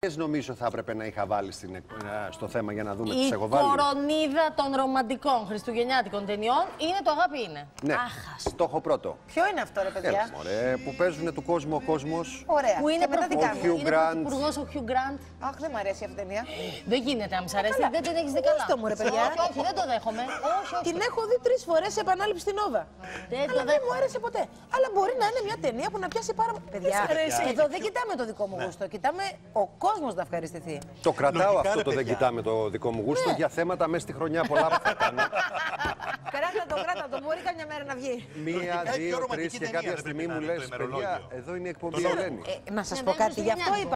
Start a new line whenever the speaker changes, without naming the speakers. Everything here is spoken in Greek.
Ποιες νομίζω θα έπρεπε να είχα βάλει στην, εκ- ε, στο θέμα για να δούμε τις
Η
έχω βάλει;
κορονίδα των ρομαντικών χριστουγεννιάτικων ταινιών είναι το αγάπη είναι.
Ναι,
Άχαστο.
το έχω πρώτο.
Ποιο είναι αυτό, ρε παιδιά;
Έλα, μωρέ, που παίζουν του κόσμου ο κόσμος.
Ωραία.
Που είναι,
και μετά τι
πρωθυπουργός-
κάνουμε.
Hugh
είναι
Grant.
πρωθυπουργός ο Hugh Grant.
Αχ, δεν μου αρέσει αυτή η ταινία.
Δεν γίνεται να μη σ' αρέσει,
Καλά.
δεν την έχεις δει καλά.
Δώστε μου, ρε, παιδιά.
Όχι, όχι, δεν το δέχομαι. Όχι, όχι.
Την έχω δει τρεις φορές σε επανάληψη στην Νόβα.
Δεν το
Αλλά δεν
δέχομαι.
μου άρεσε ποτέ. Αλλά μπορεί να είναι μια ταινία που να πιάσει πάρα πολύ. Παιδιά, εδώ δεν κοιτάμε το δικό μου γούστο. Κοιτάμε ο κόσμο να ευχαριστηθεί.
Το κρατάω
Λογικά,
αυτό
ρε
το δεν
παιδιά.
κοιτάμε το δικό μου γούστο για θέματα μέσα στη χρονιά πολλά που θα κάνω.
Κράτα το, κράτα το. Μπορεί καμιά μέρα να βγει.
Μία,
Λογικά η πιο
δύο, τρεις
ρομαντική
και
ταινία
κάποια
δεν
στιγμή
πρέπει
μου
να είναι
λες:
το
Παιδιά,
ημερολόγιο.
εδώ είναι η εκπομπή
Το
Ελένης.
Ε, να σας
Ναι,
πω
δεν
κάτι. Γι' αυτό
Χριστουγεννιάτικο.
είπα.